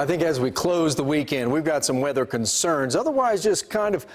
I think as we close the weekend, we've got some weather concerns. Otherwise, just kind of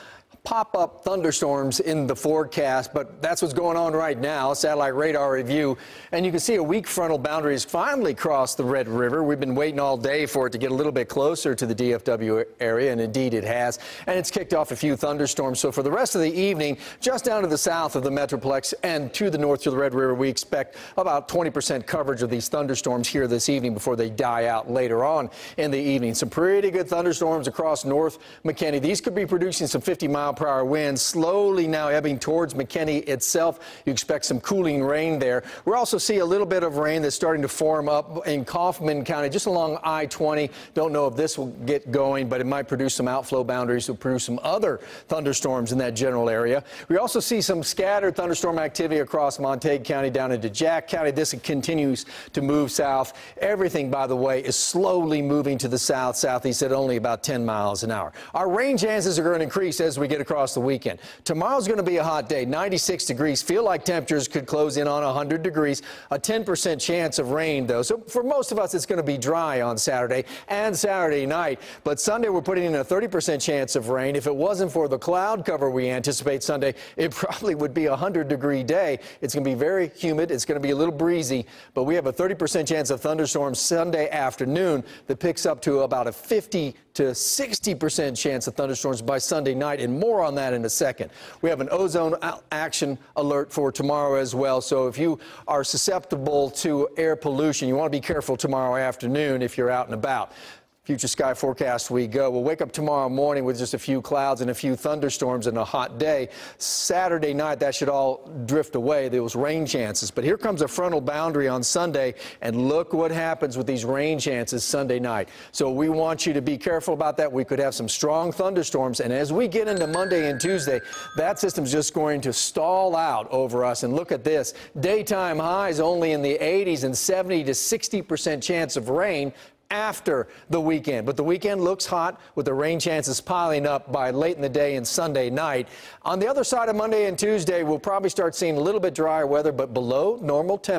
pop up thunderstorms in the forecast, but that's what's going on right now. Satellite radar review, and you can see a weak frontal boundary has finally crossed the Red River. We've been waiting all day for it to get a little bit closer to the DFW area, and indeed it has. And it's kicked off a few thunderstorms. So for the rest of the evening, just down to the south of the Metroplex and to the north to the Red River, we expect about 20% coverage of these thunderstorms here this evening before they die out later on in the evening. Some pretty good thunderstorms across North McKinney. These could be producing some 50 mile mile per hour winds, slowly now ebbing towards McKinney itself. You expect some cooling rain there. We're also see a little bit of rain that's starting to form up in Kaufman County, just along I-20. Don't know if this will get going, but it might produce some outflow boundaries to produce some other thunderstorms in that general area. We also see some scattered thunderstorm activity across Montague County down into Jack County. This continues to move south. Everything, by the way, is slowly moving to the south, southeast at only about 10 miles an hour. Our rain chances are going to increase as we get across the weekend. Tomorrow's going to be a hot day, 96 degrees. Feel like temperatures could close in on 100 degrees. A 10% chance of rain, though. So for most of us, it's going to be dry on Saturday and Saturday night. But Sunday, we're putting in a 30% chance of rain. If it wasn't for the cloud cover we anticipate Sunday, it probably would be a 100 degree day. It's going to be very humid. It's going to be a little breezy, but we have a 30% chance of thunderstorms Sunday afternoon that picks up to about a 50 to 60% chance of thunderstorms by Sunday night, and more on that in a second. We have an ozone action alert for tomorrow as well, so if you are susceptible to air pollution, you want to be careful tomorrow afternoon if you're out and about. Future sky forecast we go. We'll wake up tomorrow morning with just a few clouds and a few thunderstorms and a hot day. Saturday night, that should all drift away. There was rain chances. But here comes a frontal boundary on Sunday, and look what happens with these rain chances Sunday night. So we want you to be careful about that. We could have some strong thunderstorms. And as we get into Monday and Tuesday, that system's just going to stall out over us. And look at this. Daytime highs only in the 80s and 70 to 60 percent chance of rain after the weekend. But the weekend looks hot with the rain chances piling up by late in the day and Sunday night. On the other side of Monday and Tuesday, we'll probably start seeing a little bit drier weather, but below normal temperatures.